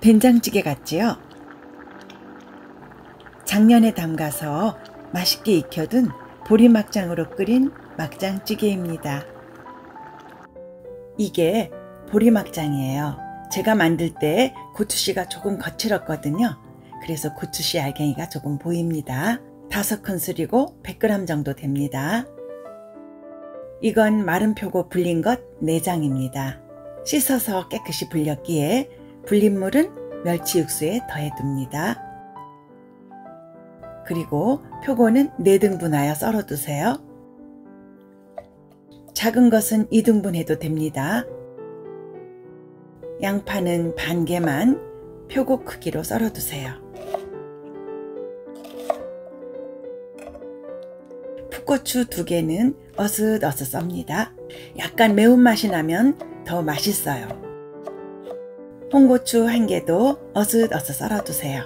된장찌개 같지요? 작년에 담가서 맛있게 익혀둔 보리막장으로 끓인 막장찌개입니다. 이게 보리막장이에요. 제가 만들 때 고추씨가 조금 거칠었거든요. 그래서 고추씨 알갱이가 조금 보입니다. 다섯 큰술이고 100g 정도 됩니다. 이건 마른 표고 불린 것 내장입니다. 씻어서 깨끗이 불렸기에 불린 물은 멸치 육수에 더해둡니다. 그리고 표고는 4등분하여 썰어두세요. 작은 것은 2등분 해도 됩니다. 양파는 반 개만 표고 크기로 썰어두세요. 풋고추 두 개는 어슷어슷 썹니다. 약간 매운맛이 나면 더 맛있어요. 홍고추 한 개도 어슷어슷 썰어두세요.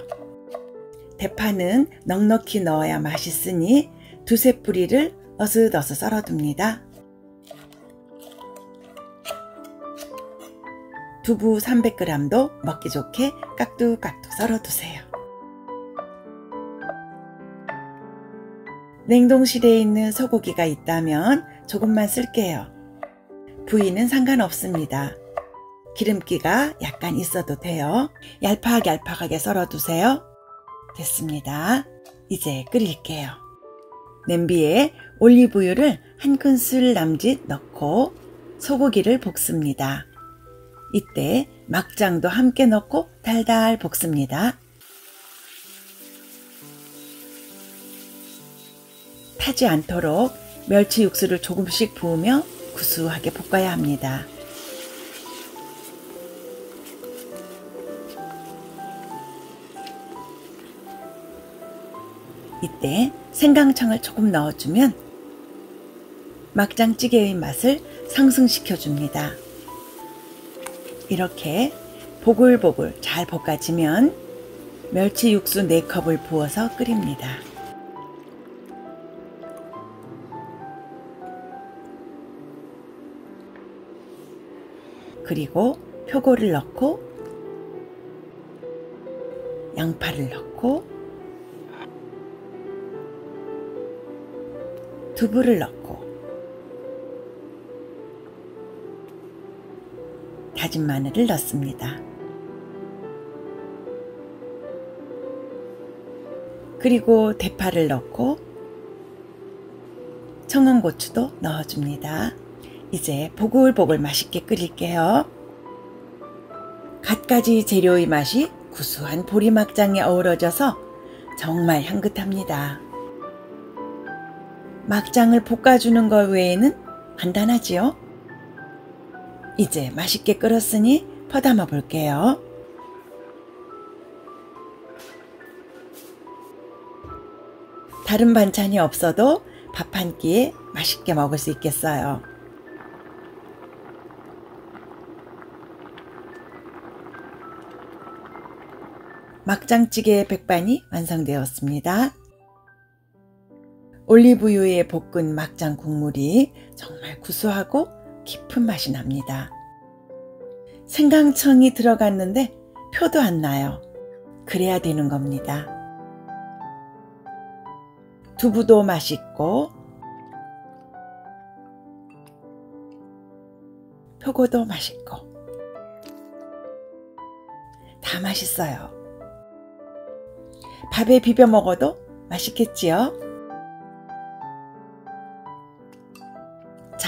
대파는 넉넉히 넣어야 맛있으니 두세 뿌리를 어슷어슷 썰어둡니다. 두부 300g도 먹기 좋게 깍둑깍둑 썰어두세요. 냉동실에 있는 소고기가 있다면 조금만 쓸게요. 부위는 상관없습니다. 기름기가 약간 있어도 돼요. 얄팍 얄팍하게 썰어두세요. 됐습니다. 이제 끓일게요. 냄비에 올리브유를 한 큰술 남짓 넣고 소고기를 볶습니다. 이때 막장도 함께 넣고 달달 볶습니다. 타지 않도록 멸치 육수를 조금씩 부으며 구수하게 볶아야 합니다. 이때 생강청을 조금 넣어주면 막장찌개의 맛을 상승시켜 줍니다. 이렇게 보글보글 잘 볶아지면 멸치 육수 4컵을 부어서 끓입니다. 그리고 표고를 넣고 양파를 넣고 두부를 넣고 다진 마늘을 넣습니다. 그리고 대파를 넣고 청양고추도 넣어줍니다. 이제 보글보글 맛있게 끓일게요. 갖가지 재료의 맛이 구수한 보리막장에 어우러져서 정말 향긋합니다. 막장을 볶아주는 것 외에는 간단하지요? 이제 맛있게 끓었으니 퍼담아 볼게요. 다른 반찬이 없어도 밥 한 끼에 맛있게 먹을 수 있겠어요. 막장찌개의 백반이 완성되었습니다. 올리브유에 볶은 막장 국물이 정말 구수하고 깊은 맛이 납니다. 생강청이 들어갔는데 표도 안 나요. 그래야 되는 겁니다. 두부도 맛있고 표고도 맛있고 다 맛있어요. 밥에 비벼 먹어도 맛있겠지요?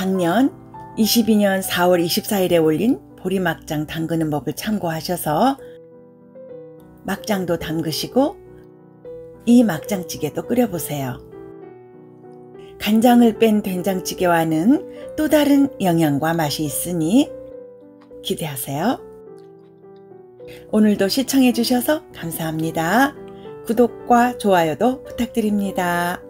작년 22년 4월 24일에 올린 보리막장 담그는 법을 참고하셔서 막장도 담그시고 이 막장찌개도 끓여보세요. 간장을 뺀 된장찌개와는 또 다른 영양과 맛이 있으니 기대하세요. 오늘도 시청해주셔서 감사합니다. 구독과 좋아요도 부탁드립니다.